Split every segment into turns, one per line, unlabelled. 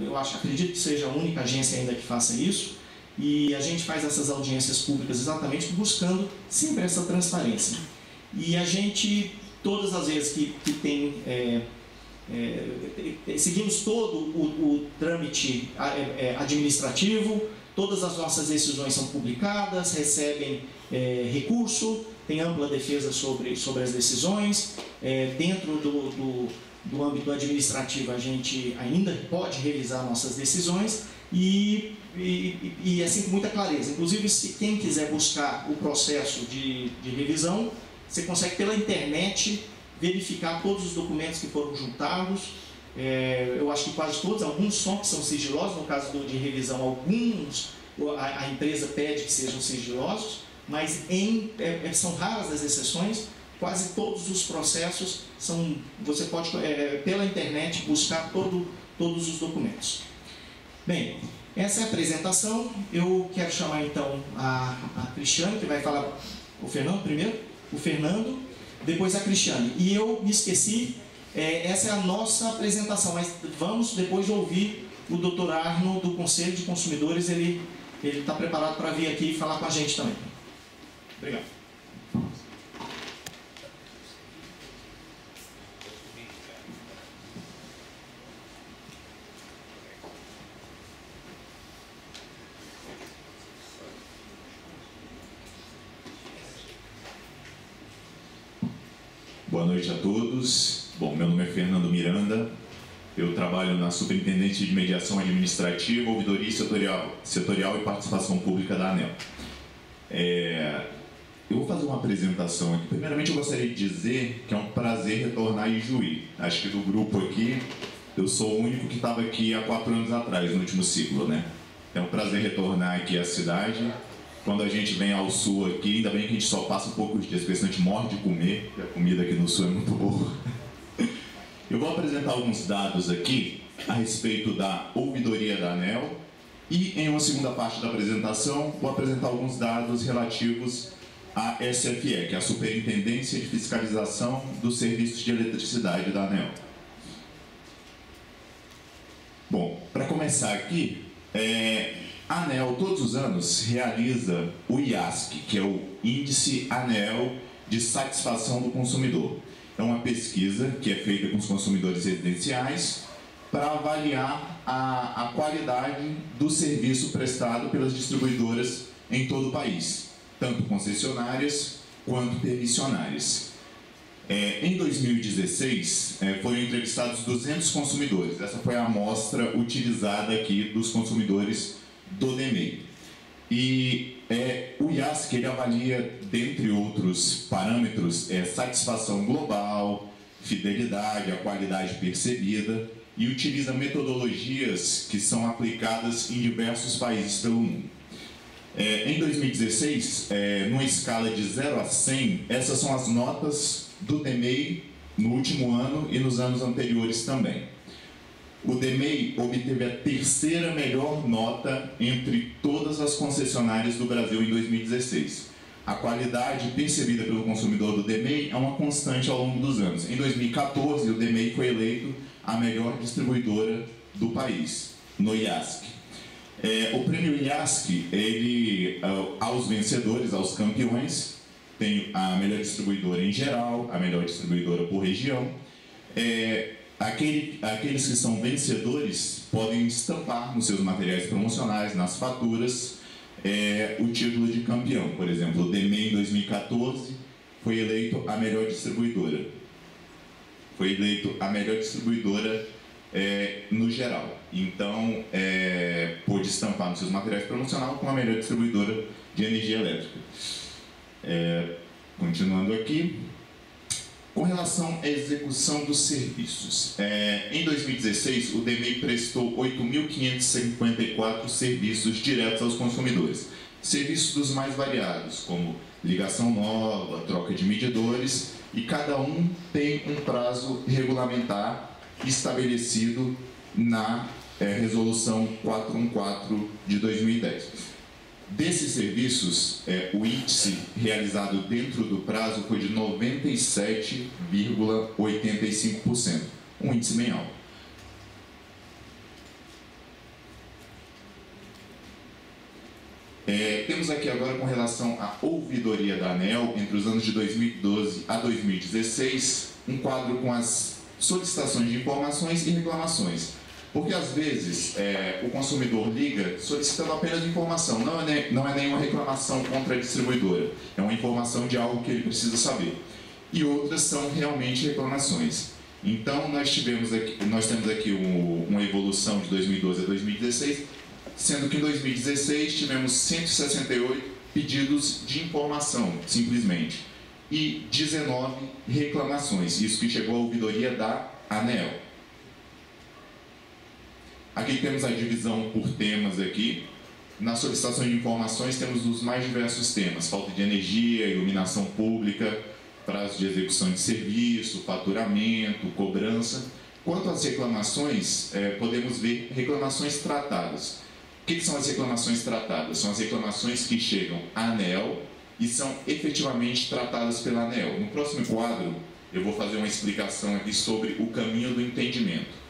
eu acho, acredito que seja a única agência ainda que faça isso, e a gente faz essas audiências públicas exatamente buscando sempre essa transparência. E a gente, todas as vezes que, que tem. É, é, seguimos todo o, o trâmite é, é, administrativo, todas as nossas decisões são publicadas, recebem é, recurso, tem ampla defesa sobre, sobre as decisões. É, dentro do, do, do âmbito administrativo, a gente ainda pode revisar nossas decisões e, e, e assim com muita clareza. Inclusive, se quem quiser buscar o processo de, de revisão, você consegue pela internet verificar todos os documentos que foram juntados. É, eu acho que quase todos, alguns só que são sigilosos, no caso do, de revisão, alguns a, a, empresa pede que sejam sigilosos, mas em, é, é são raras as exceções. Quase todos os processos são. Você pode, é, pela internet, buscar todo, todos os documentos. Bem, essa é a apresentação. Eu quero chamar então a, a Cristiane, que vai falar. O Fernando primeiro? O Fernando, depois a Cristiane. E eu me esqueci, é, essa é a nossa apresentação, mas vamos depois de ouvir o doutor Arno do Conselho de Consumidores, ele está preparado para vir aqui e falar com a gente também. Obrigado.
Boa noite a todos. Bom, meu nome é Fernando Miranda. Eu trabalho na Superintendência de Mediação Administrativa, Ouvidoria Setorial, Setorial e Participação Pública da ANEL. É, eu vou fazer uma apresentação aqui. Primeiramente, eu gostaria de dizer que é um prazer retornar a Ijuí. Acho que do grupo aqui, eu sou o único que estava aqui há quatro anos atrás, no último ciclo, né? É um prazer retornar aqui à cidade quando a gente vem ao sul aqui, ainda bem que a gente só passa poucos dias, porque senão a gente morre de comer, porque a comida aqui no sul é muito boa. Eu vou apresentar alguns dados aqui a respeito da ouvidoria da ANEL e em uma segunda parte da apresentação vou apresentar alguns dados relativos à SFE, que é a Superintendência de Fiscalização dos Serviços de Eletricidade da ANEL. Bom, para começar aqui, é, a ANEL, todos os anos, realiza o IASC, que é o Índice ANEL de Satisfação do Consumidor. É uma pesquisa que é feita com os consumidores residenciais para avaliar a, a qualidade do serviço prestado pelas distribuidoras em todo o país, tanto concessionárias quanto permissionárias. É, em 2016, é, foram entrevistados 200 consumidores. Essa foi a amostra utilizada aqui dos consumidores do DEMEI. E é, o IASC ele avalia, dentre outros parâmetros, é, satisfação global, fidelidade, a qualidade percebida e utiliza metodologias que são aplicadas em diversos países pelo mundo. É, em 2016, é, numa escala de 0 a 100, essas são as notas do DEMEI no último ano e nos anos anteriores também o DEMEI obteve a terceira melhor nota entre todas as concessionárias do Brasil em 2016. A qualidade percebida pelo consumidor do DEMEI é uma constante ao longo dos anos. Em 2014, o DEMEI foi eleito a melhor distribuidora do país, no IASC. É, o prêmio IASC, ele, aos vencedores, aos campeões, tem a melhor distribuidora em geral, a melhor distribuidora por região, é, Aquele, aqueles que são vencedores podem estampar nos seus materiais promocionais, nas faturas, é, o título de campeão. Por exemplo, o DEMEI em 2014 foi eleito a melhor distribuidora. Foi eleito a melhor distribuidora é, no geral. Então, é, pôde estampar nos seus materiais promocionais com a melhor distribuidora de energia elétrica. É, continuando aqui, com relação à execução dos serviços, é, em 2016 o DEMEI prestou 8.554 serviços diretos aos consumidores. Serviços dos mais variados, como ligação nova, troca de medidores, e cada um tem um prazo regulamentar estabelecido na é, Resolução 414 de 2010. Desses serviços, é, o índice realizado dentro do prazo foi de 97,85%, um índice bem alto. É, temos aqui agora com relação à ouvidoria da ANEL, entre os anos de 2012 a 2016, um quadro com as solicitações de informações e reclamações. Porque às vezes é, o consumidor liga solicitando apenas informação, não é, não é nenhuma reclamação contra a distribuidora, é uma informação de algo que ele precisa saber. E outras são realmente reclamações. Então nós, tivemos aqui, nós temos aqui um, uma evolução de 2012 a 2016, sendo que em 2016 tivemos 168 pedidos de informação, simplesmente, e 19 reclamações, isso que chegou à ouvidoria da ANEL. Aqui temos a divisão por temas aqui. Na solicitação de informações temos os mais diversos temas: falta de energia, iluminação pública, prazo de execução de serviço, faturamento, cobrança. Quanto às reclamações, é, podemos ver reclamações tratadas. O que, que são as reclamações tratadas? São as reclamações que chegam à ANEL e são efetivamente tratadas pela ANEL. No próximo quadro, eu vou fazer uma explicação aqui sobre o caminho do entendimento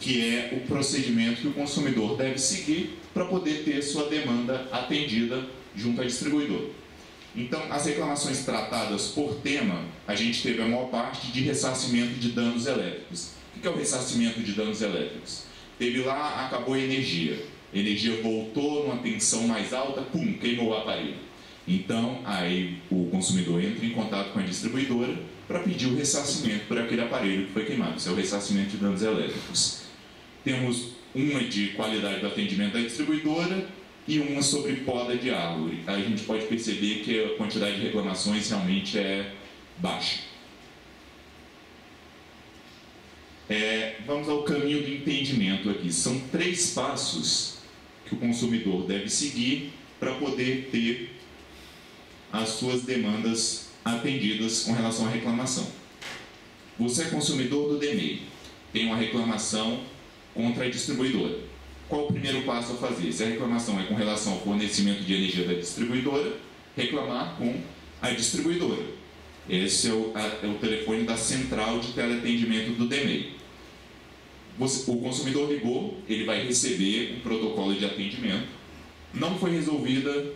que é o procedimento que o consumidor deve seguir para poder ter sua demanda atendida junto ao distribuidor. Então, as reclamações tratadas por tema, a gente teve a maior parte de ressarcimento de danos elétricos. O que é o ressarcimento de danos elétricos? Teve lá, acabou a energia. A energia voltou numa tensão mais alta, pum, queimou o aparelho. Então, aí o consumidor entra em contato com a distribuidora para pedir o ressarcimento por aquele aparelho que foi queimado. Isso é o ressarcimento de danos elétricos. Temos uma de qualidade do atendimento da distribuidora e uma sobre poda de árvore. A gente pode perceber que a quantidade de reclamações realmente é baixa. É, vamos ao caminho do entendimento aqui. São três passos que o consumidor deve seguir para poder ter as suas demandas atendidas com relação à reclamação. Você é consumidor do DMEI, tem uma reclamação contra a distribuidora. Qual o primeiro passo a fazer? Se a reclamação é com relação ao fornecimento de energia da distribuidora, reclamar com a distribuidora. Esse é o, a, é o telefone da central de teleatendimento do DEMEI. o consumidor ligou, ele vai receber um protocolo de atendimento. Não foi resolvida,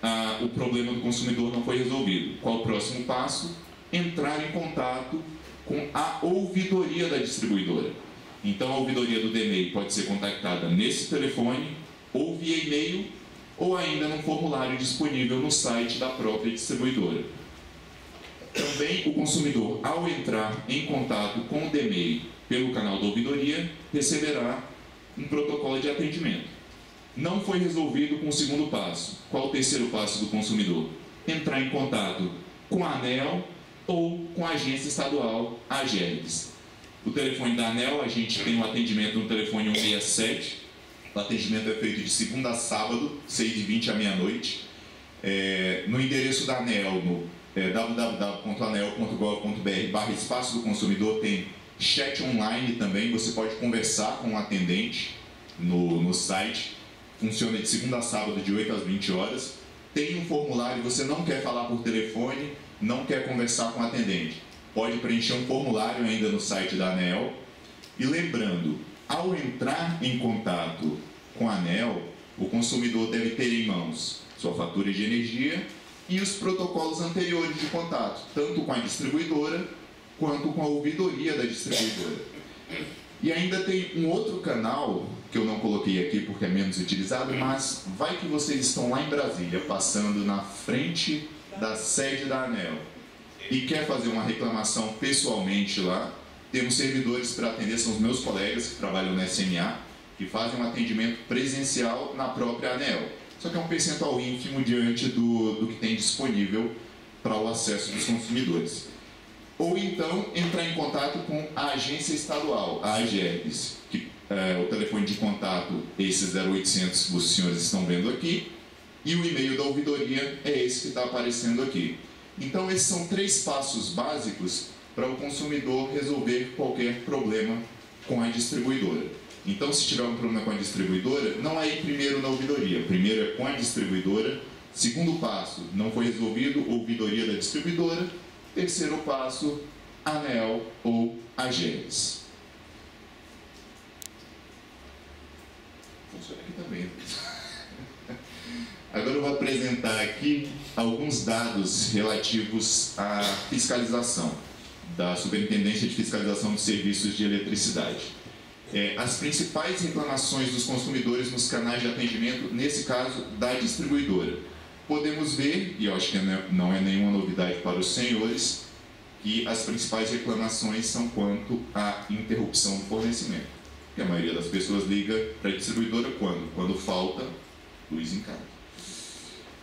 a, o problema do consumidor não foi resolvido. Qual o próximo passo? Entrar em contato com a ouvidoria da distribuidora. Então a ouvidoria do DMEI pode ser contactada nesse telefone, ou via e-mail, ou ainda no formulário disponível no site da própria distribuidora. Também o consumidor, ao entrar em contato com o DMEI pelo canal da ouvidoria, receberá um protocolo de atendimento. Não foi resolvido com o segundo passo. Qual o terceiro passo do consumidor? Entrar em contato com a ANEL ou com a agência estadual, a. O telefone da ANEL, a gente tem um atendimento no telefone 167. O atendimento é feito de segunda a sábado, 6h20 à meia-noite. É, no endereço da ANEL, no é, www.anel.gov.br barra espaço do consumidor, tem chat online também. Você pode conversar com o um atendente no, no site. Funciona de segunda a sábado, de 8 às 20 horas. Tem um formulário, você não quer falar por telefone, não quer conversar com o atendente pode preencher um formulário ainda no site da ANEL. E lembrando, ao entrar em contato com a ANEL, o consumidor deve ter em mãos sua fatura de energia e os protocolos anteriores de contato, tanto com a distribuidora quanto com a ouvidoria da distribuidora. E ainda tem um outro canal que eu não coloquei aqui porque é menos utilizado, mas vai que vocês estão lá em Brasília, passando na frente da sede da ANEL e quer fazer uma reclamação pessoalmente lá, temos servidores para atender, são os meus colegas que trabalham na SMA, que fazem um atendimento presencial na própria ANEL. Só que é um percentual ínfimo diante do, do que tem disponível para o acesso dos consumidores. Ou então entrar em contato com a agência estadual, a AGERBS, que é o telefone de contato, esse 0800 que os senhores estão vendo aqui, e o e-mail da ouvidoria é esse que está aparecendo aqui. Então, esses são três passos básicos para o consumidor resolver qualquer problema com a distribuidora. Então, se tiver um problema com a distribuidora, não é ir primeiro na ouvidoria. Primeiro é com a distribuidora. Segundo passo, não foi resolvido, ouvidoria da distribuidora. Terceiro passo, ANEL ou AGES. Funciona aqui também. Agora, eu vou apresentar aqui alguns dados relativos à fiscalização da Superintendência de Fiscalização dos Serviços de Eletricidade. É, as principais reclamações dos consumidores nos canais de atendimento, nesse caso, da distribuidora. Podemos ver, e eu acho que não é nenhuma novidade para os senhores, que as principais reclamações são quanto à interrupção do fornecimento. Que a maioria das pessoas liga para a distribuidora quando? Quando falta luz em casa.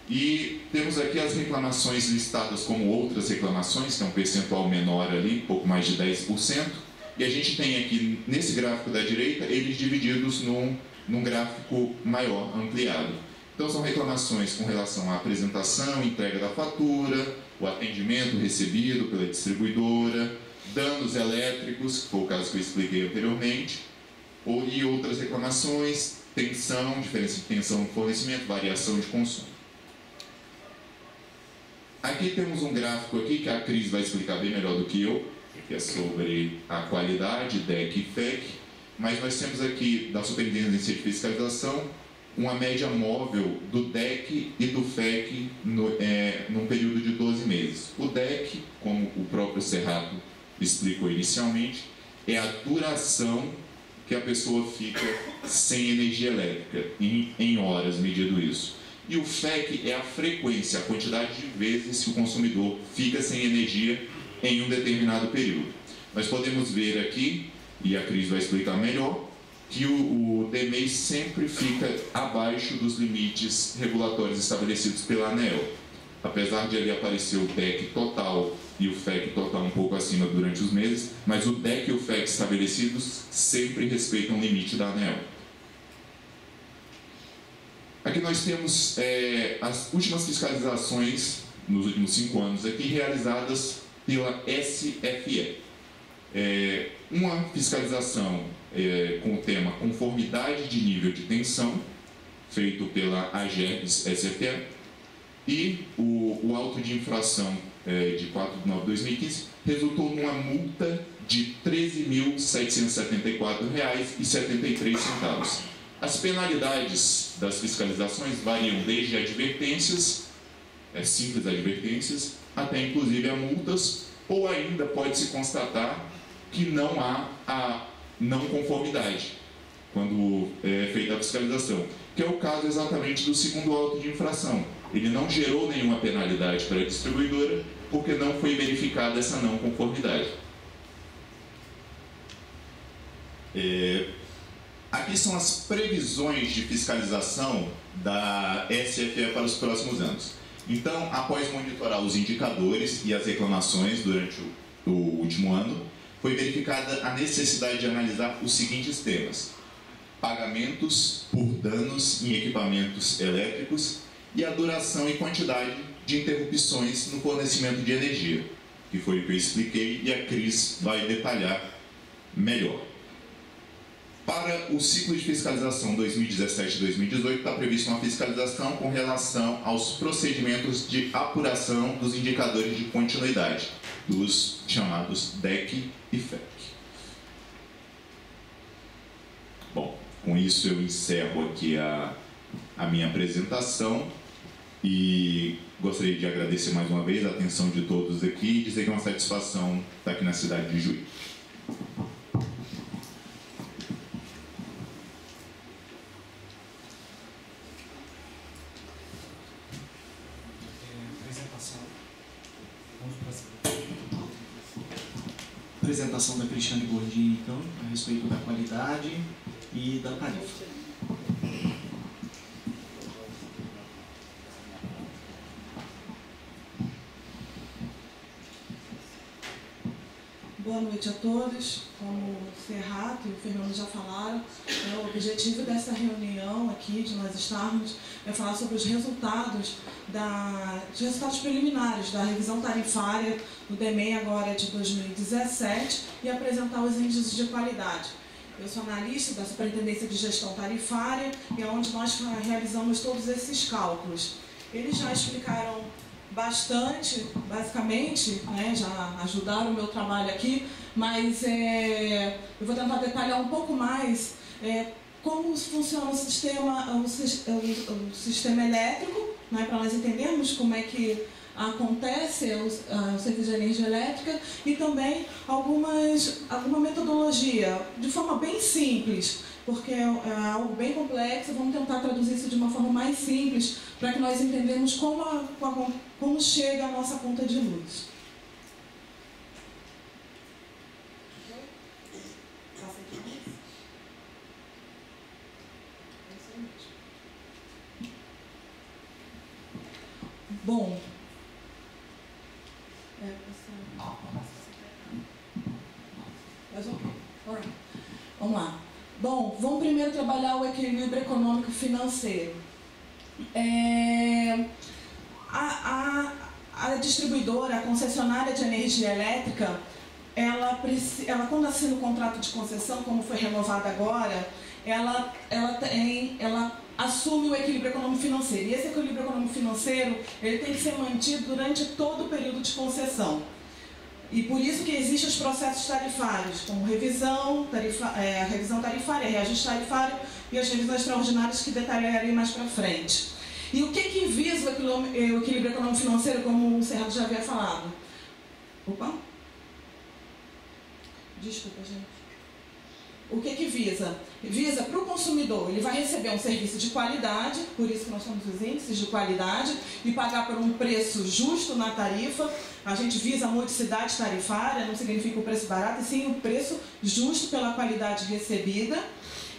E temos aqui as reclamações listadas como outras reclamações, que é um percentual menor ali, pouco mais de 10%. E a gente tem aqui, nesse gráfico da direita, eles divididos num, num gráfico maior, ampliado. Então, são reclamações com relação à apresentação, entrega da fatura, o atendimento recebido pela distribuidora, danos elétricos, que foi o caso que eu expliquei anteriormente, e outras reclamações, tensão, diferença de tensão no fornecimento, variação de consumo. Aqui temos um gráfico aqui que a Cris vai explicar bem melhor do que eu, que é sobre a qualidade, DEC e FEC, mas nós temos aqui da Superintendência de Fiscalização uma média móvel do DEC e do FEC no, é, num período de 12 meses. O DEC, como o próprio Serrato explicou inicialmente, é a duração que a pessoa fica sem energia elétrica, em, em horas medido isso. E o FEC é a frequência, a quantidade de vezes que o consumidor fica sem energia em um determinado período. Nós podemos ver aqui, e a Cris vai explicar melhor, que o, o DMEI sempre fica abaixo dos limites regulatórios estabelecidos pela ANEL. Apesar de ali aparecer o DEC total e o FEC total um pouco acima durante os meses, mas o DEC e o FEC estabelecidos sempre respeitam o limite da ANEL. Aqui nós temos é, as últimas fiscalizações nos últimos cinco anos aqui realizadas pela SFE. É, uma fiscalização é, com o tema conformidade de nível de tensão, feito pela AGERS SFE, e o, o auto de infração é, de 4 de 9 de 2015 resultou numa multa de R$ 13.774,73. As penalidades das fiscalizações variam desde advertências, é, simples advertências, até inclusive a multas, ou ainda pode-se constatar que não há a não conformidade quando é feita a fiscalização, que é o caso exatamente do segundo auto de infração. Ele não gerou nenhuma penalidade para a distribuidora porque não foi verificada essa não conformidade. É, Aqui são as previsões de fiscalização da SFE para os próximos anos. Então, após monitorar os indicadores e as reclamações durante o, o último ano, foi verificada a necessidade de analisar os seguintes temas: pagamentos por danos em equipamentos elétricos e a duração e quantidade de interrupções no fornecimento de energia, que foi o que eu expliquei e a Cris vai detalhar melhor. Para o ciclo de fiscalização 2017-2018, está prevista uma fiscalização com relação aos procedimentos de apuração dos indicadores de continuidade, dos chamados DEC e FEC. Bom, com isso eu encerro aqui a, a minha apresentação e gostaria de agradecer mais uma vez a atenção de todos aqui e dizer que é uma satisfação estar aqui na cidade de Juiz.
apresentação da Cristiane Gordini, então, a respeito da qualidade e da tarifa.
Boa noite a todos. Como o Ferrato e o Fernando já falaram, né, o objetivo dessa reunião aqui, de nós estarmos, é falar sobre os resultados, da, os resultados preliminares da revisão tarifária do DEMEI agora de 2017 e apresentar os índices de qualidade. Eu sou analista da Superintendência de Gestão Tarifária e é onde nós realizamos todos esses cálculos. Eles já explicaram bastante, basicamente, né, já ajudaram o meu trabalho aqui, mas é, eu vou tentar detalhar um pouco mais é, como funciona o sistema, o, o, o sistema elétrico, né, para nós entendermos como é que acontece o, o serviço de energia elétrica e também algumas, alguma metodologia, de forma bem simples, porque é, é algo bem complexo, vamos tentar traduzir isso de uma forma mais simples para que nós entendamos como, a, como chega a nossa conta de luz. Bom, Vamos lá. Bom, vamos primeiro trabalhar o equilíbrio econômico financeiro. É, a, a, a distribuidora, a concessionária de energia elétrica, ela, ela quando assina o contrato de concessão, como foi renovado agora, ela, ela, tem, ela assume o equilíbrio econômico financeiro. E esse equilíbrio econômico financeiro ele tem que ser mantido durante todo o período de concessão. E por isso que existem os processos tarifários, como revisão, tarifa, é, revisão tarifária, reajuste tarifário e as revisões extraordinárias que detalharei mais para frente. E o que, que visa o equilíbrio econômico financeiro, como o Serrado já havia falado? Opa! Desculpa, gente. O que, que visa? Visa para o consumidor, ele vai receber um serviço de qualidade, por isso que nós temos os índices de qualidade, e pagar por um preço justo na tarifa. A gente visa a modicidade tarifária, não significa o preço barato, e sim o preço justo pela qualidade recebida.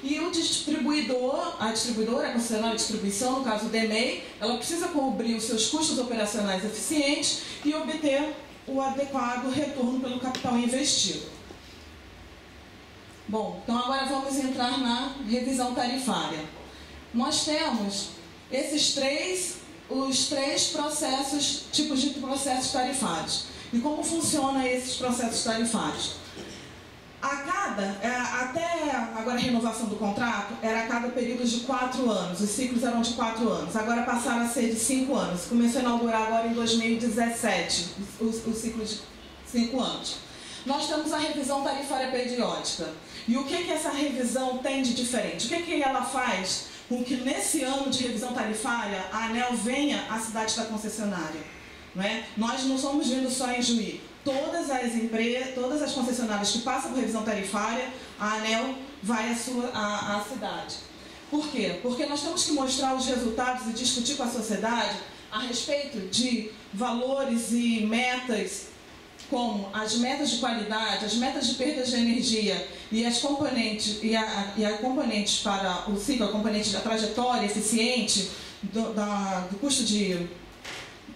E o distribuidor, a distribuidora, a concessionária de distribuição, no caso o DMEI, ela precisa cobrir os seus custos operacionais eficientes e obter o adequado retorno pelo capital investido. Bom, então agora vamos entrar na revisão tarifária. Nós temos esses três, os três processos, tipos de processos tarifários. E como funcionam esses processos tarifários? A cada, é, até agora a renovação do contrato, era a cada período de quatro anos, os ciclos eram de quatro anos, agora passaram a ser de cinco anos. Começou a inaugurar agora em 2017 o, o ciclo de cinco anos. Nós temos a revisão tarifária periódica. E o que, que essa revisão tem de diferente? O que, que ela faz com que nesse ano de revisão tarifária a ANEL venha à cidade da concessionária? Não é? Nós não somos vindo só em Juí. Todas as empresas, todas as concessionárias que passam por revisão tarifária, a ANEL vai à, sua, à, à cidade. Por quê? Porque nós temos que mostrar os resultados e discutir com a sociedade a respeito de valores e metas como as metas de qualidade, as metas de perda de energia e as componentes e a, e a componentes para o ciclo, a componente da trajetória eficiente do, da, do custo de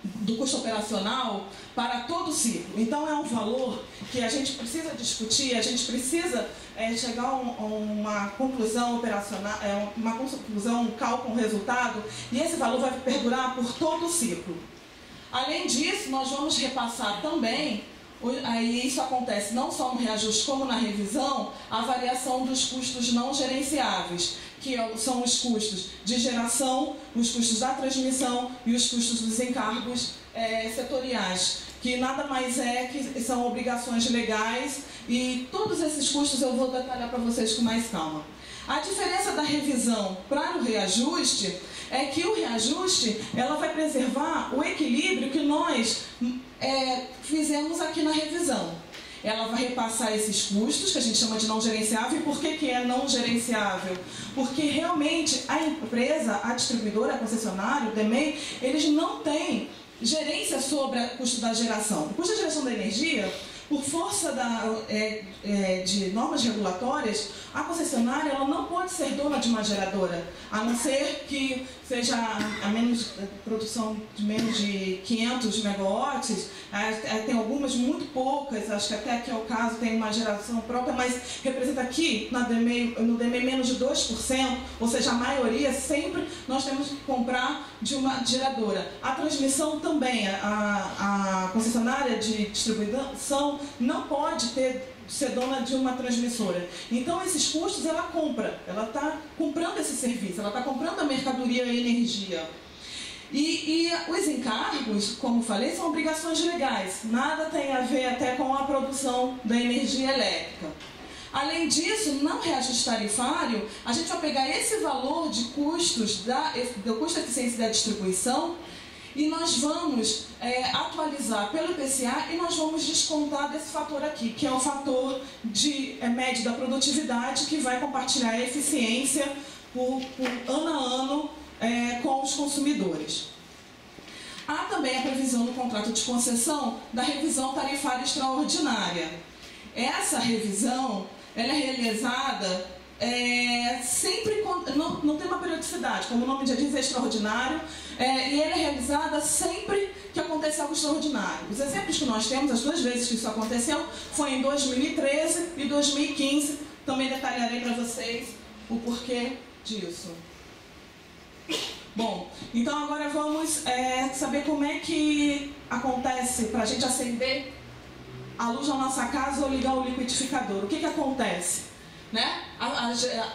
do custo operacional para todo o ciclo. Então é um valor que a gente precisa discutir, a gente precisa é, chegar a um, uma conclusão operacional, é, uma conclusão, um cálculo, um resultado, e esse valor vai perdurar por todo o ciclo. Além disso, nós vamos repassar também aí isso acontece não só no reajuste como na revisão, a variação dos custos não gerenciáveis, que é são os custos de geração, os custos da transmissão e os custos dos encargos é, setoriais, que nada mais é que são obrigações legais e todos esses custos eu vou detalhar para vocês com mais calma. A diferença da revisão para o reajuste é que o reajuste ela vai preservar o equilíbrio que nós é, fizemos aqui na revisão. Ela vai repassar esses custos, que a gente chama de não gerenciável. E por que, que é não gerenciável? Porque realmente a empresa, a distribuidora, a concessionária, o DMEI, eles não têm gerência sobre o custo da geração. O custo da geração da energia por força da, é, é, de normas regulatórias, a concessionária ela não pode ser dona de uma geradora, a não ser que seja a menos produção de menos de 500 megawatts. Tem algumas muito poucas, acho que até aqui é o caso, tem uma geração própria, mas representa aqui na DME, no DME menos de 2%, ou seja, a maioria sempre nós temos que comprar de uma geradora. A transmissão também, a, a concessionária de distribuição não pode ter ser dona de uma transmissora. Então, esses custos ela compra, ela está comprando esse serviço, ela está comprando a mercadoria e a energia. E, e, os encargos, como falei, são obrigações legais, nada tem a ver até com a produção da energia elétrica. Além disso, no reajuste tarifário, a gente vai pegar esse valor de custos da, do custo de eficiência da distribuição e nós vamos é, atualizar pelo IPCA e nós vamos descontar desse fator aqui, que é o fator de é, médio da produtividade, que vai compartilhar a eficiência por, por ano a ano é, com os consumidores. Há também a previsão no contrato de concessão da revisão tarifária extraordinária. Essa revisão ela é realizada é, sempre, não, não tem uma periodicidade, como o nome já diz, é extraordinário, é, e ela é realizada sempre que acontece algo extraordinário. Os exemplos que nós temos, as duas vezes que isso aconteceu, foi em 2013 e 2015. Também detalharei para vocês o porquê disso. Bom, então agora vamos é, saber como é que acontece para a gente acender a luz na nossa casa ou ligar o liquidificador. O que, que acontece? Né? A,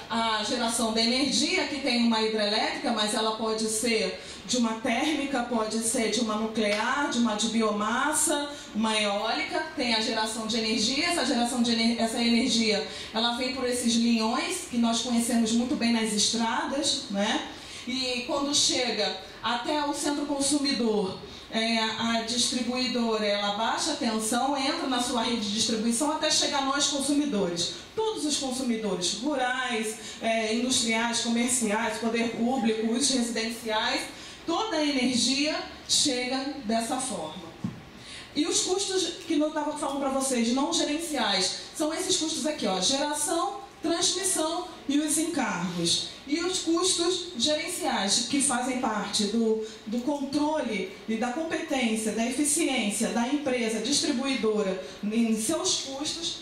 a, a, geração da energia, que tem uma hidrelétrica, mas ela pode ser de uma térmica, pode ser de uma nuclear, de uma de biomassa, uma eólica, tem a geração de energia, essa geração de essa energia, ela vem por esses linhões que nós conhecemos muito bem nas estradas, né? E quando chega até o centro consumidor, é, a distribuidora ela baixa a tensão, entra na sua rede de distribuição até chegar nós consumidores. Todos os consumidores, rurais, é, industriais, comerciais, poder público, os residenciais, toda a energia chega dessa forma. E os custos que eu estava falando para vocês, não gerenciais, são esses custos aqui, ó, geração, transmissão e os encargos. E os custos gerenciais, que fazem parte do, do controle e da competência, da eficiência da empresa distribuidora em seus custos,